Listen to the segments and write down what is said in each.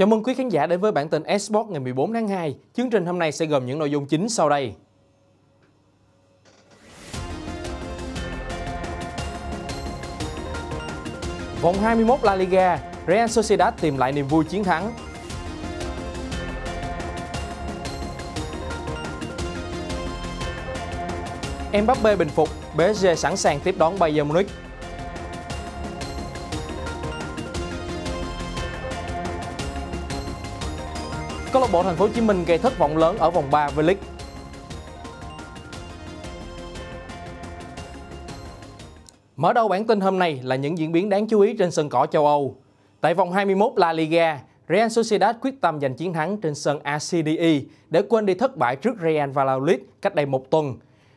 Chào mừng quý khán giả đến với bản tin Esports ngày 14 tháng 2. Chương trình hôm nay sẽ gồm những nội dung chính sau đây. Vòng 21 La Liga, Real Sociedad tìm lại niềm vui chiến thắng. Mbappe bình phục, PSG sẵn sàng tiếp đón Bayern Munich. Câu lạc bộ Thành phố Hồ Chí Minh gây thất vọng lớn ở vòng 3 V-League. Mở đầu bản tin hôm nay là những diễn biến đáng chú ý trên sân cỏ châu Âu. Tại vòng 21 La Liga, Real Sociedad quyết tâm giành chiến thắng trên sân ACDE để quên đi thất bại trước Real Valladolid cách đây một tuần.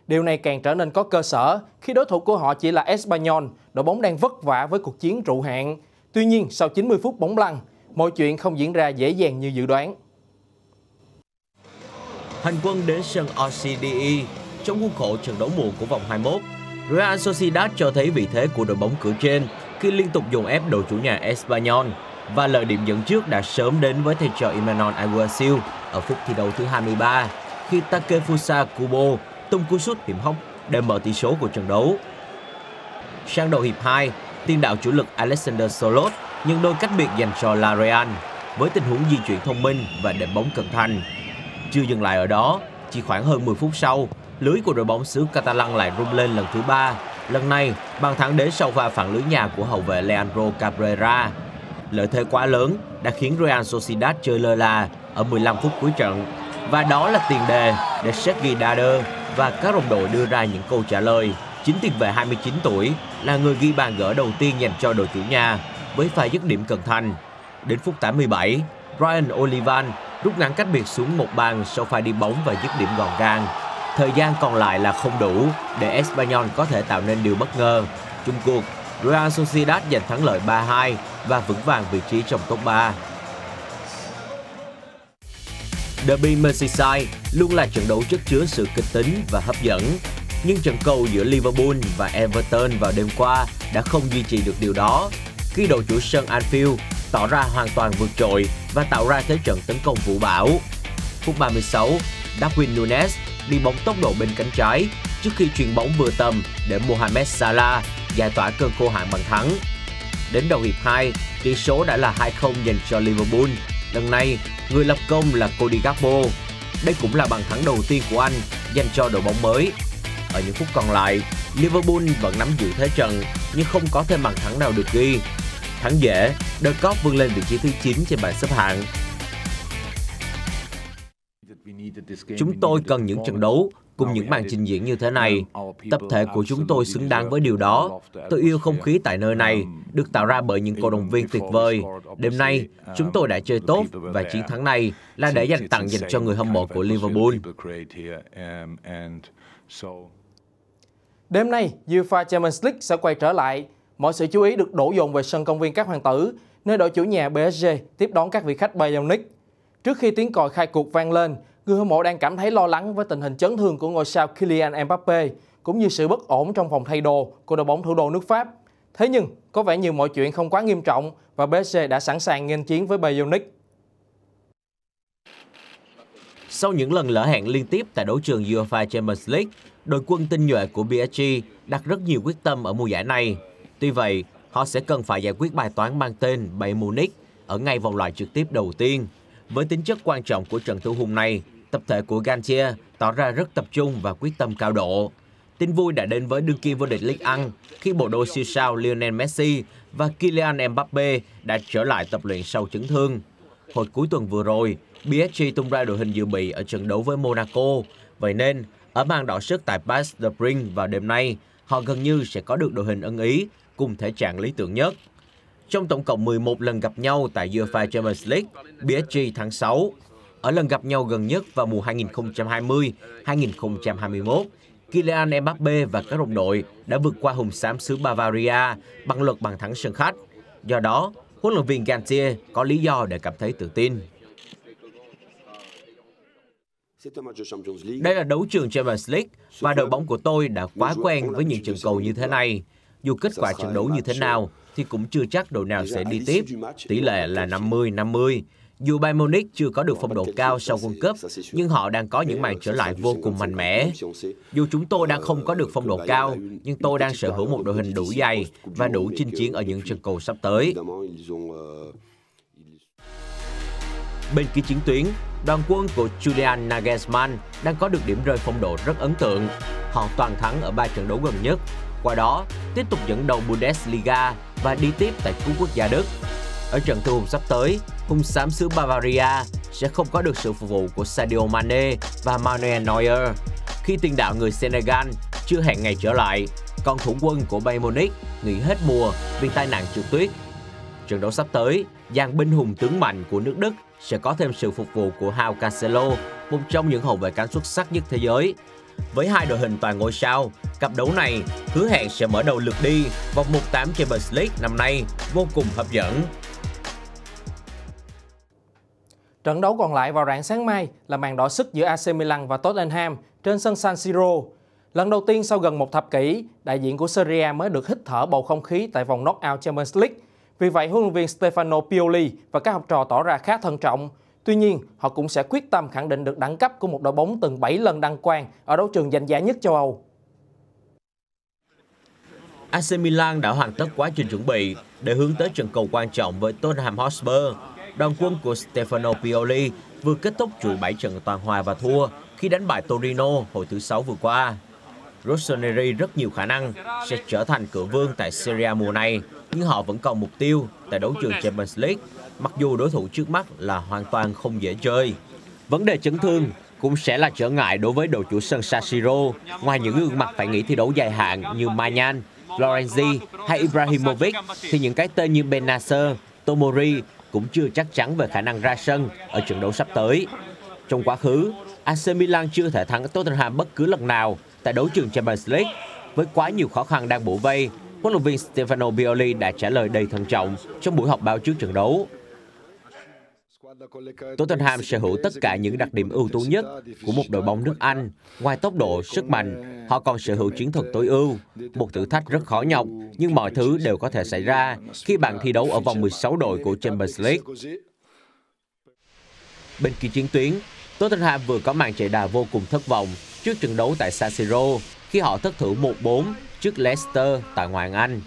Điều này càng trở nên có cơ sở khi đối thủ của họ chỉ là Espanyol, đội bóng đang vất vả với cuộc chiến trụ hạng. Tuy nhiên, sau 90 phút bóng lăn, mọi chuyện không diễn ra dễ dàng như dự đoán. Hành quân đến sân RCDE trong khuôn khổ trận đấu muộn của vòng 21. Real Sociedad cho thấy vị thế của đội bóng cửa trên khi liên tục dồn ép đội chủ nhà Espanyol và lợi điểm dẫn trước đã sớm đến với thầy trò Imanol Alguacil ở phút thi đấu thứ 23 khi Takefusa Kubo tung cú sút hiểm hóc để mở tỷ số của trận đấu. Sang đầu hiệp 2, tiền đạo chủ lực Alexander Solot nhận đôi cách biệt dành cho La Real với tình huống di chuyển thông minh và đệm bóng cẩn thận. Chưa dừng lại ở đó, chỉ khoảng hơn 10 phút sau, lưới của đội bóng xứ Catalan lại rung lên lần thứ ba. Lần này, bàn thắng đến sau pha phản lưới nhà của hậu vệ Leandro Cabrera. Lợi thế quá lớn đã khiến Real Sociedad chơi lơ là ở 15 phút cuối trận. Và đó là tiền đề để Sergi Dada và các đồng đội đưa ra những câu trả lời. Chính tiền vệ 29 tuổi là người ghi bàn gỡ đầu tiên dành cho đội chủ nhà với pha dứt điểm cận thành. Đến phút 87, Ryan Olivan rút ngắn cách biệt xuống một bàn sau pha đi bóng và dứt điểm gọn gàng. Thời gian còn lại là không đủ để Espanyol có thể tạo nên điều bất ngờ. Chung cuộc, Real Sociedad giành thắng lợi 3-2 và vững vàng vị trí trong top 3. Derby Merseyside luôn là trận đấu chất chứa sự kịch tính và hấp dẫn. Nhưng trận cầu giữa Liverpool và Everton vào đêm qua đã không duy trì được điều đó khi đội chủ sân Anfield tỏ ra hoàn toàn vượt trội và tạo ra thế trận tấn công vũ bão. Phút 36, Darwin Nunes đi bóng tốc độ bên cánh trái trước khi chuyền bóng vừa tầm để Mohamed Salah giải tỏa cơn khô hạn bằng thắng. Đến đầu hiệp 2, tỷ số đã là 2-0 dành cho Liverpool. Lần này, người lập công là Cody Gakpo. Đây cũng là bàn thắng đầu tiên của anh dành cho đội bóng mới. Ở những phút còn lại, Liverpool vẫn nắm giữ thế trận nhưng không có thêm bàn thắng nào được ghi. Thắng dễ, The Cop vươn lên vị trí thứ 9 trên bảng xếp hạng. Chúng tôi cần những trận đấu cùng những màn trình diễn như thế này. Tập thể của chúng tôi xứng đáng với điều đó. Tôi yêu không khí tại nơi này, được tạo ra bởi những cổ động viên tuyệt vời. Đêm nay, chúng tôi đã chơi tốt và chiến thắng này là để dành tặng dành cho người hâm mộ của Liverpool. Đêm nay, UEFA Champions League sẽ quay trở lại. Mọi sự chú ý được đổ dồn về sân công viên các hoàng tử, nơi đội chủ nhà PSG tiếp đón các vị khách Bayern Munich. Trước khi tiếng còi khai cuộc vang lên, người hâm mộ đang cảm thấy lo lắng với tình hình chấn thương của ngôi sao Kylian Mbappe cũng như sự bất ổn trong phòng thay đồ của đội bóng thủ đô nước Pháp. Thế nhưng, có vẻ như mọi chuyện không quá nghiêm trọng và PSG đã sẵn sàng nghênh chiến với Bayern Munich. Sau những lần lỡ hẹn liên tiếp tại đấu trường UEFA Champions League, đội quân tinh nhuệ của PSG đặt rất nhiều quyết tâm ở mùa giải này. Tuy vậy, họ sẽ cần phải giải quyết bài toán mang tên Bayern Munich ở ngay vòng loại trực tiếp đầu tiên. Với tính chất quan trọng của trận tứ hùng này, tập thể của Gantier tỏ ra rất tập trung và quyết tâm cao độ. Tin vui đã đến với đương kim vô địch Ligue 1 khi bộ đôi siêu sao Lionel Messi và Kylian Mbappe đã trở lại tập luyện sau chấn thương. Hồi cuối tuần vừa rồi, PSG tung ra đội hình dự bị ở trận đấu với Monaco. Vậy nên, ở màn đỏ sức tại Paris de Prince vào đêm nay, họ gần như sẽ có được đội hình ưng ý cùng thể trạng lý tưởng nhất. Trong tổng cộng 11 lần gặp nhau tại UEFA Champions League, PSG tháng 6. Ở lần gặp nhau gần nhất vào mùa 2020-2021, Kylian Mbappe và các đồng đội đã vượt qua hùng xám xứ Bavaria bằng luật bàn thắng sân khách. Do đó, huấn luyện viên Gantier có lý do để cảm thấy tự tin. Đây là đấu trường Champions League và đội bóng của tôi đã quá quen với những trận cầu như thế này. Dù kết quả trận đấu như thế nào thì cũng chưa chắc đội nào sẽ đi tiếp. Tỷ lệ là 50-50. Dù Bayern Munich chưa có được phong độ cao sau World Cup, nhưng họ đang có những màn trở lại vô cùng mạnh mẽ. Dù chúng tôi đang không có được phong độ cao, nhưng tôi đang sở hữu một đội hình đủ dày và đủ chinh chiến ở những trận cầu sắp tới. Bên kia chiến tuyến, đoàn quân của Julian Nagelsmann đang có được điểm rơi phong độ rất ấn tượng. Họ toàn thắng ở ba trận đấu gần nhất, qua đó tiếp tục dẫn đầu Bundesliga và đi tiếp tại cúp quốc gia Đức. Ở trận thu hùng sắp tới, hung xám xứ Bavaria sẽ không có được sự phục vụ của Sadio Mane và Manuel Neuer khi tiền đạo người Senegal chưa hẹn ngày trở lại, còn thủ quân của Bayern Munich nghỉ hết mùa vì tai nạn trượt tuyết. Trận đấu sắp tới, dàn binh hùng tướng mạnh của nước Đức sẽ có thêm sự phục vụ của Hao Cancelo, một trong những hậu vệ cánh xuất sắc nhất thế giới. Với hai đội hình toàn ngôi sao, cặp đấu này hứa hẹn sẽ mở đầu lượt đi vòng 1/8 Champions League năm nay vô cùng hấp dẫn. Trận đấu còn lại vào rạng sáng mai là màn đỏ sức giữa AC Milan và Tottenham trên sân San Siro. Lần đầu tiên sau gần một thập kỷ, đại diện của Serie A mới được hít thở bầu không khí tại vòng knockout Champions League. Vì vậy, huấn luyện viên Stefano Pioli và các học trò tỏ ra khá thận trọng. Tuy nhiên, họ cũng sẽ quyết tâm khẳng định được đẳng cấp của một đội bóng từng 7 lần đăng quang ở đấu trường danh giá nhất châu Âu. AC Milan đã hoàn tất quá trình chuẩn bị để hướng tới trận cầu quan trọng với Tottenham Hotspur đoàn quân của Stefano Pioli vừa kết thúc chuỗi 7 trận toàn hòa và thua khi đánh bại Torino hồi thứ Sáu vừa qua. Rossoneri rất nhiều khả năng sẽ trở thành cửa vương tại Serie A mùa này, nhưng họ vẫn còn mục tiêu tại đấu trường Champions League, mặc dù đối thủ trước mắt là hoàn toàn không dễ chơi. Vấn đề chấn thương cũng sẽ là trở ngại đối với đội chủ sân San ngoài những gương mặt phải nghỉ thi đấu dài hạn như Mayan, Lorenzi hay Ibrahimovic, thì những cái tên như Benacer, Tomori cũng chưa chắc chắn về khả năng ra sân ở trận đấu sắp tới. Trong quá khứ, AC Milan chưa thể thắng Tottenham bất cứ lần nào tại đấu trường Champions League. Với quá nhiều khó khăn đang bổ vây, huấn luyện viên Stefano Pioli đã trả lời đầy thận trọng trong buổi họp báo trước trận đấu. Tottenham sở hữu tất cả những đặc điểm ưu tú nhất của một đội bóng nước Anh. Ngoài tốc độ, sức mạnh, họ còn sở hữu chiến thuật tối ưu. Một thử thách rất khó nhọc, nhưng mọi thứ đều có thể xảy ra khi bạn thi đấu ở vòng 16 đội của Champions League. Bên kia chiến tuyến, Tottenham vừa có màn chạy đà vô cùng thất vọng trước trận đấu tại San Siro khi họ thất thủ 1-4 trước Leicester tại ngoại hạng Anh.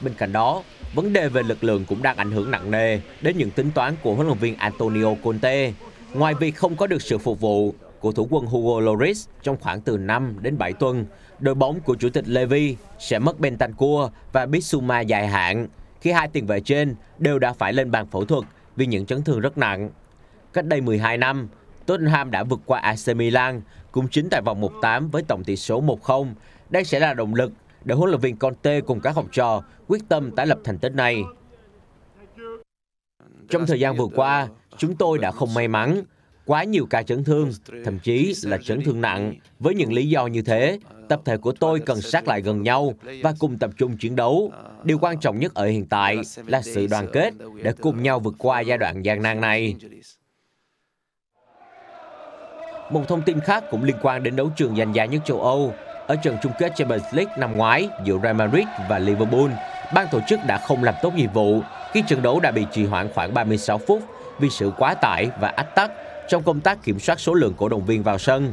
Bên cạnh đó, vấn đề về lực lượng cũng đang ảnh hưởng nặng nề đến những tính toán của huấn luyện viên Antonio Conte. Ngoài việc không có được sự phục vụ của thủ quân Hugo Lloris trong khoảng từ 5 đến 7 tuần, đội bóng của chủ tịch Levy sẽ mất Bentancur và Bissouma dài hạn khi hai tiền vệ trên đều đã phải lên bàn phẫu thuật vì những chấn thương rất nặng. Cách đây 12 năm, Tottenham đã vượt qua AC Milan cũng chính tại vòng 1-8 với tổng tỷ số 1-0. Đây sẽ là động lực để huấn luyện viên Conte cùng các học trò quyết tâm tái lập thành tích này. Trong thời gian vừa qua, chúng tôi đã không may mắn. Quá nhiều ca chấn thương, thậm chí là chấn thương nặng. Với những lý do như thế, tập thể của tôi cần sát lại gần nhau và cùng tập trung chiến đấu. Điều quan trọng nhất ở hiện tại là sự đoàn kết để cùng nhau vượt qua giai đoạn gian nan này. Một thông tin khác cũng liên quan đến đấu trường giành giá nhất châu Âu ở trận chung kết Champions League năm ngoái giữa Real Madrid và Liverpool, ban tổ chức đã không làm tốt nhiệm vụ khi trận đấu đã bị trì hoãn khoảng 36 phút vì sự quá tải và ách tắc trong công tác kiểm soát số lượng cổ động viên vào sân.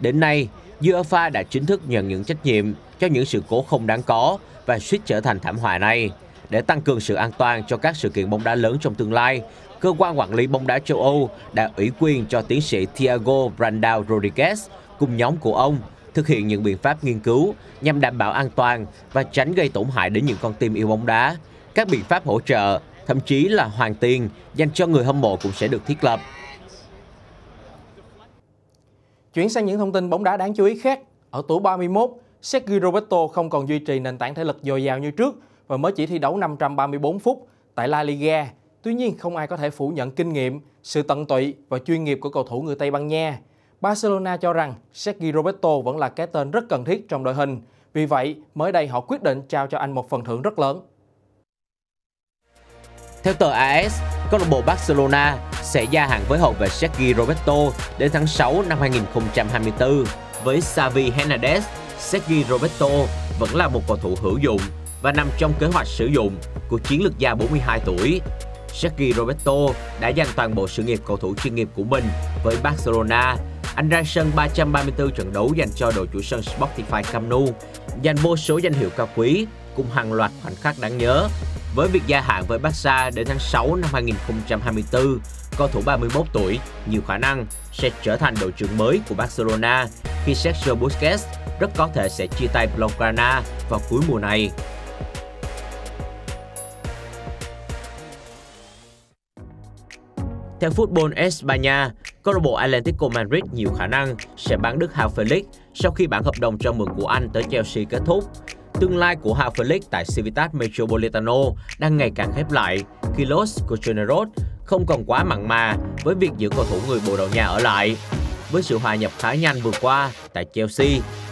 Đến nay, UEFA đã chính thức nhận những trách nhiệm cho những sự cố không đáng có và suýt trở thành thảm họa này. Để tăng cường sự an toàn cho các sự kiện bóng đá lớn trong tương lai, cơ quan quản lý bóng đá châu Âu đã ủy quyền cho tiến sĩ Thiago Brandao Rodriguez cùng nhóm của ông thực hiện những biện pháp nghiên cứu nhằm đảm bảo an toàn và tránh gây tổn hại đến những con tim yêu bóng đá. Các biện pháp hỗ trợ, thậm chí là hoàn tiền dành cho người hâm mộ cũng sẽ được thiết lập. Chuyển sang những thông tin bóng đá đáng chú ý khác. Ở tuổi 31, Sergio Roberto không còn duy trì nền tảng thể lực dồi dào như trước và mới chỉ thi đấu 534 phút tại La Liga. Tuy nhiên, không ai có thể phủ nhận kinh nghiệm, sự tận tụy và chuyên nghiệp của cầu thủ người Tây Ban Nha. Barcelona cho rằng Sergio Roberto vẫn là cái tên rất cần thiết trong đội hình. Vì vậy, mới đây họ quyết định trao cho anh một phần thưởng rất lớn. Theo tờ AS, câu lạc bộ Barcelona sẽ gia hạn với hậu vệ Sergio Roberto đến tháng 6 năm 2024. Với Xavi Hernandez, Sergio Roberto vẫn là một cầu thủ hữu dụng và nằm trong kế hoạch sử dụng của chiến lược gia 42 tuổi. Sergi Roberto đã dành toàn bộ sự nghiệp cầu thủ chuyên nghiệp của mình với Barcelona. Anh ra sân 334 trận đấu dành cho đội chủ sân Spotify Camp Nou, giành vô số danh hiệu cao quý cùng hàng loạt khoảnh khắc đáng nhớ. Với việc gia hạn với Barca đến tháng 6 năm 2024, cầu thủ 31 tuổi nhiều khả năng sẽ trở thành đội trưởng mới của Barcelona khi Sergio Busquets rất có thể sẽ chia tay Blaugrana vào cuối mùa này. Theo Football Espanya, câu lạc bộ Atlético Madrid nhiều khả năng sẽ bán Đức Joao Felix sau khi bản hợp đồng cho mượn của anh tới Chelsea kết thúc. Tương lai của Joao Felix tại Civitas Metropolitano đang ngày càng khép lại khi Los Colchoneros không còn quá mặn mà với việc giữ cầu thủ người Bồ Đào Nha ở lại. Với sự hòa nhập khá nhanh vừa qua tại Chelsea,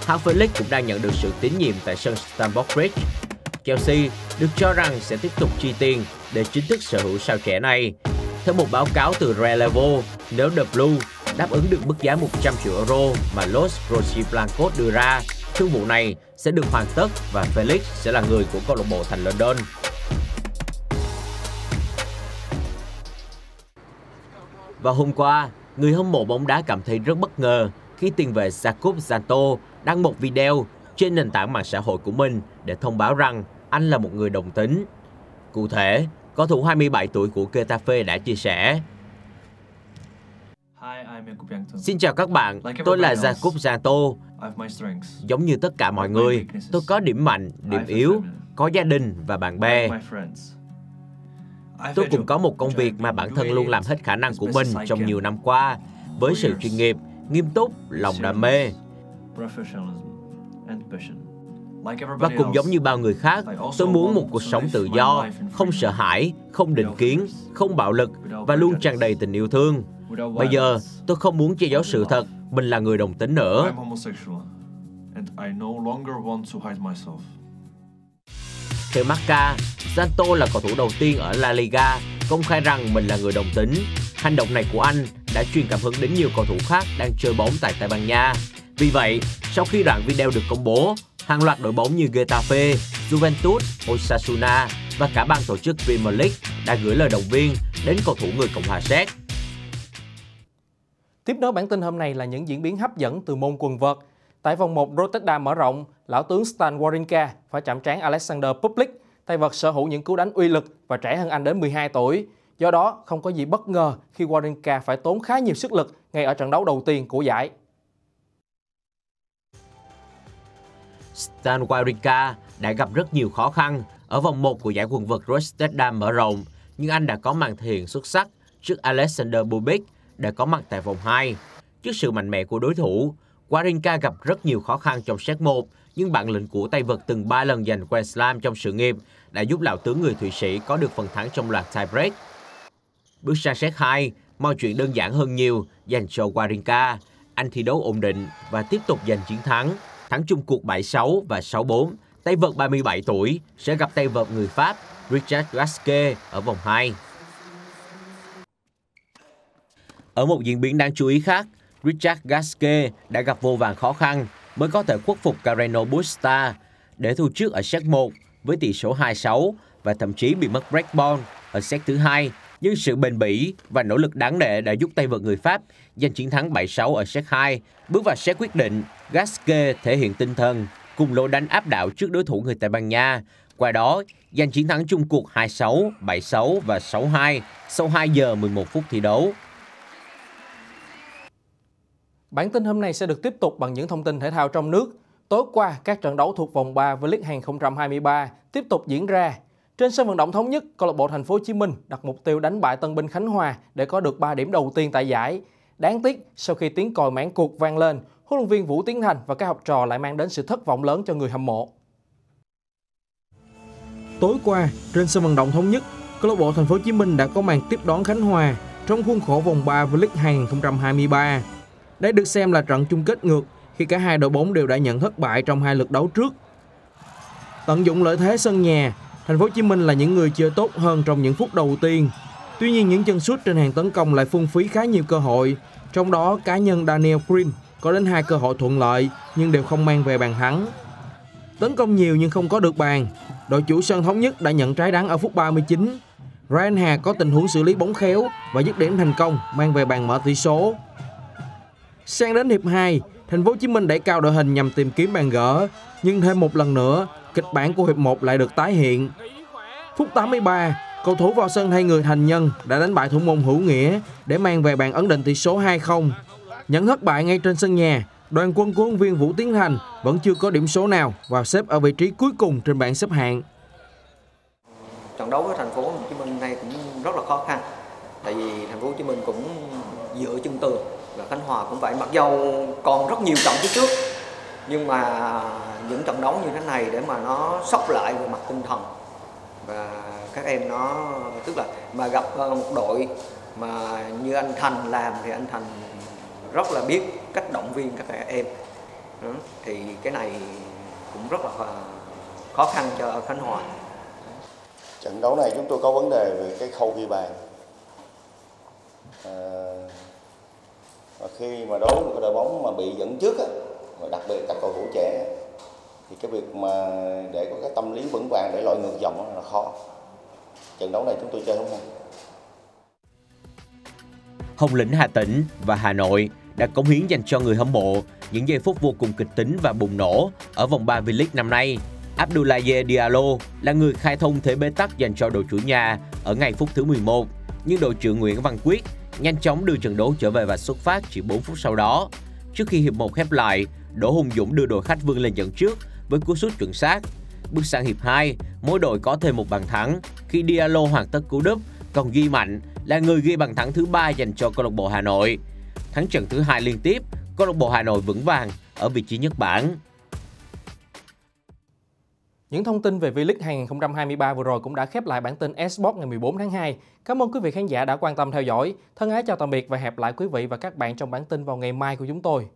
Joao Felix cũng đang nhận được sự tín nhiệm tại sân Stamford Bridge. Chelsea được cho rằng sẽ tiếp tục chi tiền để chính thức sở hữu sao trẻ này. Theo một báo cáo từ Relevo, nếu The Blue đáp ứng được mức giá 100 triệu euro mà Los Rojiblancos đưa ra, thương vụ này sẽ được hoàn tất và Felix sẽ là người của câu lạc bộ thành London. Và hôm qua, người hâm mộ bóng đá cảm thấy rất bất ngờ khi tiền vệ Jakub Zanto đăng một video trên nền tảng mạng xã hội của mình để thông báo rằng anh là một người đồng tính. Cụ thể, cầu thủ 27 tuổi của Getafe đã chia sẻ. Xin chào các bạn, tôi là Jakub Zanto. Giống như tất cả mọi người, tôi có điểm mạnh, điểm yếu, có gia đình và bạn bè. Tôi cũng có một công việc mà bản thân luôn làm hết khả năng của mình trong nhiều năm qua, với sự chuyên nghiệp, nghiêm túc, lòng đam mê. Và cũng giống như bao người khác, tôi muốn một cuộc sống tự do, không sợ hãi, không định kiến, không bạo lực và luôn tràn đầy tình yêu thương. Bây giờ, tôi không muốn che giấu sự thật, mình là người đồng tính nữa. Theo Marca, Santo là cầu thủ đầu tiên ở La Liga công khai rằng mình là người đồng tính. Hành động này của anh đã truyền cảm hứng đến nhiều cầu thủ khác đang chơi bóng tại Tây Ban Nha. Vì vậy, sau khi đoạn video được công bố, hàng loạt đội bóng như Getafe, Juventus, Osasuna và cả ban tổ chức Premier League đã gửi lời động viên đến cầu thủ người Cộng hòa Séc. Tiếp nối bản tin hôm nay là những diễn biến hấp dẫn từ môn quần vợt. Tại vòng 1 Rotterdam mở rộng, lão tướng Stan Wawrinka phải chạm trán Alexander Public, tay vợt sở hữu những cú đánh uy lực và trẻ hơn anh đến 12 tuổi. Do đó, không có gì bất ngờ khi Wawrinka phải tốn khá nhiều sức lực ngay ở trận đấu đầu tiên của giải. Stan Wawrinka đã gặp rất nhiều khó khăn ở vòng 1 của giải quần vợt Rotterdam mở rộng, nhưng anh đã có màn thể hiện xuất sắc trước Alexander Bubik đã có mặt tại vòng 2. Trước sự mạnh mẽ của đối thủ, Wawrinka gặp rất nhiều khó khăn trong set 1, nhưng bản lĩnh của tay vợt từng 3 lần giành Grand Slam trong sự nghiệp đã giúp lão tướng người Thụy Sĩ có được phần thắng trong loạt tiebreak. Bước sang set 2, mọi chuyện đơn giản hơn nhiều dành cho Wawrinka. Anh thi đấu ổn định và tiếp tục giành chiến thắng, thắng chung cuộc 7-6 và 6-4. Tay vợt 37 tuổi sẽ gặp tay vợt người Pháp Richard Gasquet ở vòng 2. Ở một diễn biến đáng chú ý khác, Richard Gasquet đã gặp vô vàng khó khăn mới có thể khuất phục Carreno Busta để thu trước ở set 1 với tỷ số 2-6 và thậm chí bị mất break ball ở set thứ hai. Nhưng sự bền bỉ và nỗ lực đáng nể đã giúp tay vợt người Pháp giành chiến thắng 7-6 ở set 2. Bước vào set quyết định, Gasquet thể hiện tinh thần cùng lỗ đánh áp đảo trước đối thủ người Tây Ban Nha. Qua đó, giành chiến thắng chung cuộc 2-6, 7-6 và 6-2 sau 2 giờ 11 phút thi đấu. Bản tin hôm nay sẽ được tiếp tục bằng những thông tin thể thao trong nước. Tối qua, các trận đấu thuộc vòng 3 V-League 2023 tiếp tục diễn ra. Trên sân vận động thống nhất, câu lạc bộ Thành phố Hồ Chí Minh đặt mục tiêu đánh bại Tân Binh Khánh Hòa để có được 3 điểm đầu tiên tại giải. Đáng tiếc, sau khi tiếng còi mãn cuộc vang lên, huấn luyện viên Vũ Tiến Thành và các học trò lại mang đến sự thất vọng lớn cho người hâm mộ. Tối qua, trên sân vận động thống nhất, câu lạc bộ Thành phố Hồ Chí Minh đã có màn tiếp đón Khánh Hòa trong khuôn khổ vòng 3 V-League 2023. Đây được xem là trận chung kết ngược khi cả hai đội bóng đều đã nhận thất bại trong hai lượt đấu trước. Tận dụng lợi thế sân nhà, Thành phố Hồ Chí Minh là những người chơi tốt hơn trong những phút đầu tiên. Tuy nhiên những chân sút trên hàng tấn công lại phung phí khá nhiều cơ hội, trong đó cá nhân Daniel Green có đến hai cơ hội thuận lợi nhưng đều không mang về bàn thắng. Tấn công nhiều nhưng không có được bàn, đội chủ sân thống nhất đã nhận trái đắng ở phút 39. Ryan Hà có tình huống xử lý bóng khéo và dứt điểm thành công mang về bàn mở tỷ số. Sang đến hiệp 2, Thành phố Hồ Chí Minh đẩy cao đội hình nhằm tìm kiếm bàn gỡ, nhưng thêm một lần nữa, kịch bản của hiệp 1 lại được tái hiện. Phút 83, cầu thủ vào sân thay người thành nhân đã đánh bại thủ môn Hữu Nghĩa để mang về bàn ấn định tỷ số 2-0. Nhận thất bại ngay trên sân nhà, đoàn quân của huấn viên Vũ Tiến Thành vẫn chưa có điểm số nào và xếp ở vị trí cuối cùng trên bảng xếp hạng. Trận đấu với thành phố Hồ Chí Minh này cũng rất là khó khăn. Tại vì thành phố Hồ Chí Minh cũng dựa chân tường và Khánh Hòa cũng vậy mặc dầu còn rất nhiều trận phía trước nhưng mà những trận đấu như thế này để mà nó sốc lại về mặt tinh thần. Và các em nó tức là mà gặp ờ, một đội mà như anh Thành làm thì anh Thành rất là biết cách động viên các em. Ừ, thì cái này cũng rất là ờ, khó khăn cho Khánh Hòa. Trận đấu này chúng tôi có vấn đề về cái khâu ghi bàn. À, và khi mà đối một đội bóng mà bị dẫn trước á, đặc biệt các cầu thủ trẻ thì cái việc mà để có cái tâm lý vững vàng để loại ngược dòng là khó trận đấu này chúng tôi chơi không hay Hồng Lĩnh Hà Tĩnh và Hà Nội đã cống hiến dành cho người hâm mộ những giây phút vô cùng kịch tính và bùng nổ ở vòng 3 V-League năm nay. Abdoulaye Diallo là người khai thông thế bế tắc dành cho đội chủ nhà ở ngày phút thứ 11, nhưng đội trưởng Nguyễn Văn Quyết nhanh chóng đưa trận đấu trở về và xuất phát chỉ 4 phút sau đó. Trước khi hiệp 1 khép lại, Đỗ Hùng Dũng đưa đội khách vươn lên dẫn trước với cú sút chuẩn xác. Bước sang hiệp 2, mỗi đội có thêm một bàn thắng khi Diallo hoàn tất cú đúp, còn Ghi Mạnh là người ghi bàn thắng thứ ba dành cho câu lạc bộ Hà Nội. Thắng trận thứ hai liên tiếp, câu lạc bộ Hà Nội vững vàng ở vị trí nhất bảng. Những thông tin về V-League 2023 vừa rồi cũng đã khép lại bản tin Esports ngày 14 tháng 2. Cảm ơn quý vị khán giả đã quan tâm theo dõi. Thân ái chào tạm biệt và hẹn lại quý vị và các bạn trong bản tin vào ngày mai của chúng tôi.